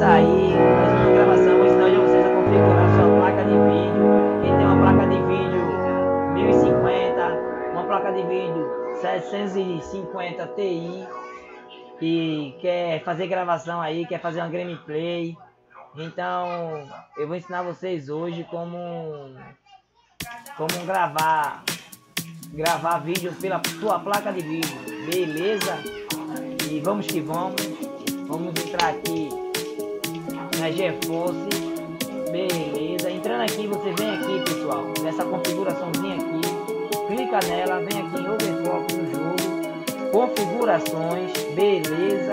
sair mais uma gravação, vou ensinar então, vocês a configurar a sua placa de vídeo. Quem tem uma placa de vídeo 1050, uma placa de vídeo 750 Ti e quer fazer gravação aí, quer fazer uma gameplay. Então eu vou ensinar vocês hoje como como gravar gravar vídeo pela sua placa de vídeo, beleza? E vamos que vamos. Vamos entrar aqui GeForce Beleza, entrando aqui, você vem aqui, pessoal, nessa configuraçãozinha aqui, clica nela, vem aqui em overclock do jogo, configurações, beleza.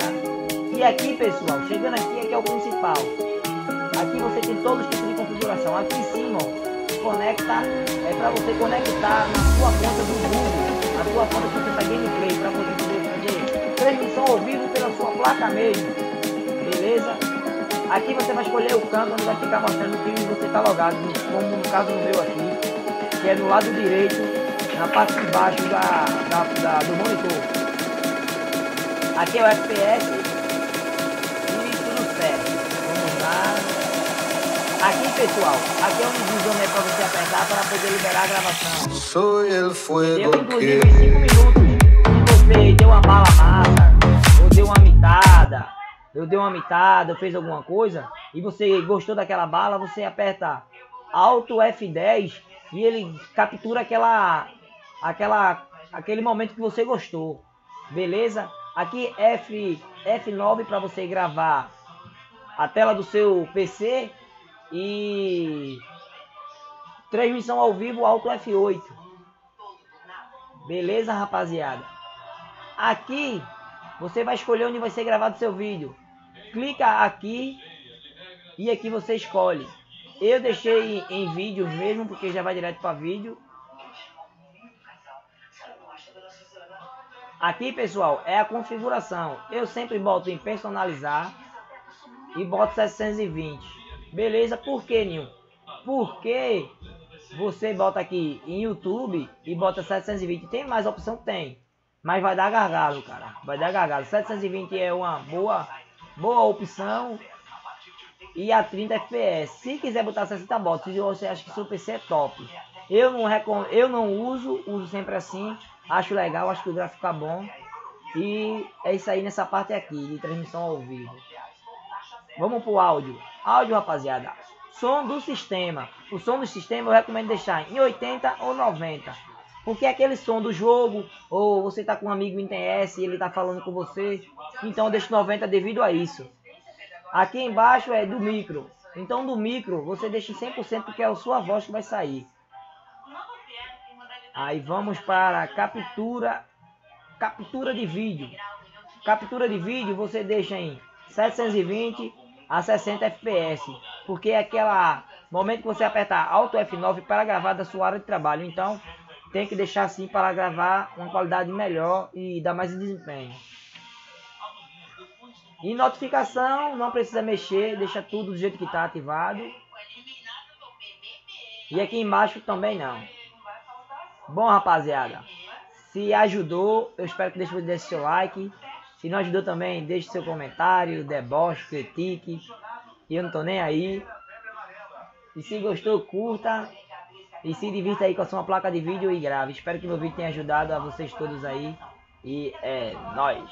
E aqui, pessoal, chegando aqui, aqui é o principal. Aqui você tem todos os tipos de configuração. Aqui em cima, ó, conecta, é para você conectar na sua conta do Google, na sua conta que você tá gameplay, para você poder fazer transmissão ao vivo pela sua placa mesmo? Aqui você vai escolher o canto onde vai ficar mostrando que você está logado, como no caso do meu aqui, que é no lado direito, na parte de baixo da, da, da do monitor. Aqui é o FPS e tudo certo. Vamos lá. Aqui pessoal, aqui é um visor né, para você apertar para poder liberar a gravação. Deu inclusive 5 minutos eu dei uma mitada, fez alguma coisa, e você gostou daquela bala, você aperta Alt F10 e ele captura aquela, aquela, aquele momento que você gostou. Beleza? Aqui F, F9 para você gravar a tela do seu PC e transmissão ao vivo Alt F8. Beleza, rapaziada? Aqui você vai escolher onde vai ser gravado seu vídeo clica aqui e aqui você escolhe. Eu deixei em vídeos mesmo, porque já vai direto para vídeo. Aqui, pessoal, é a configuração. Eu sempre boto em personalizar e boto 720. Beleza? Por que, Nil? Porque você bota aqui em YouTube e bota 720. Tem mais opção? Tem. Mas vai dar gargalo, cara. Vai dar gargalo. 720 é uma boa boa opção e a 30 FPS. Se quiser botar 60 bots, você acha que seu PC é top. Eu não, recom eu não uso, uso sempre assim. Acho legal, acho que o gráfico fica bom. E é isso aí nessa parte aqui, de transmissão ao vivo. Vamos pro áudio. Áudio, rapaziada. Som do sistema. O som do sistema eu recomendo deixar em 80 ou 90. Porque é aquele som do jogo, ou você tá com um amigo em TS e ele tá falando com você, então eu deixo 90 devido a isso. Aqui embaixo é do micro. Então do micro você deixa 100% porque é a sua voz que vai sair. Aí vamos para captura, captura de vídeo. Captura de vídeo você deixa em 720 a 60 fps, porque é aquela momento que você apertar Alt F9 para gravar da sua área de trabalho. Então tem que deixar assim para gravar uma qualidade melhor e dar mais desempenho. E notificação, não precisa mexer, deixa tudo do jeito que está ativado. E aqui embaixo também não. Bom, rapaziada, se ajudou, eu espero que deixe, deixe seu like. Se não ajudou também, deixe seu comentário, deboche, critique. E eu não tô nem aí. E se gostou, curta. E se divirta aí com a sua placa de vídeo e grave. Espero que meu vídeo tenha ajudado a vocês todos aí. E é nóis!